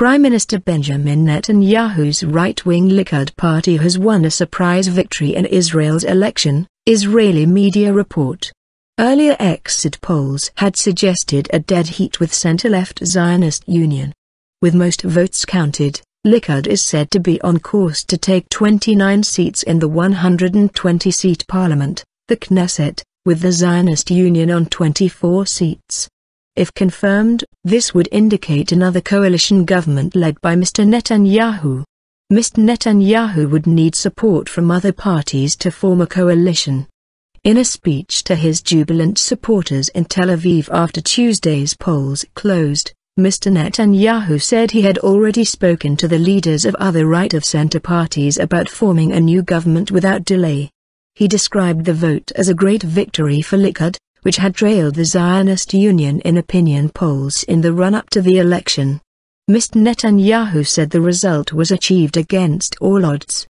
Prime Minister Benjamin Netanyahu's right-wing Likud party has won a surprise victory in Israel's election, Israeli media report. Earlier exit polls had suggested a dead heat with center-left Zionist Union. With most votes counted, Likud is said to be on course to take 29 seats in the 120-seat parliament, the Knesset, with the Zionist Union on 24 seats. If confirmed, this would indicate another coalition government led by Mr. Netanyahu. Mr. Netanyahu would need support from other parties to form a coalition. In a speech to his jubilant supporters in Tel Aviv after Tuesday's polls closed, Mr. Netanyahu said he had already spoken to the leaders of other right-of-center parties about forming a new government without delay. He described the vote as a great victory for Likud, which had trailed the Zionist Union in opinion polls in the run-up to the election. Mr. Netanyahu said the result was achieved against all odds.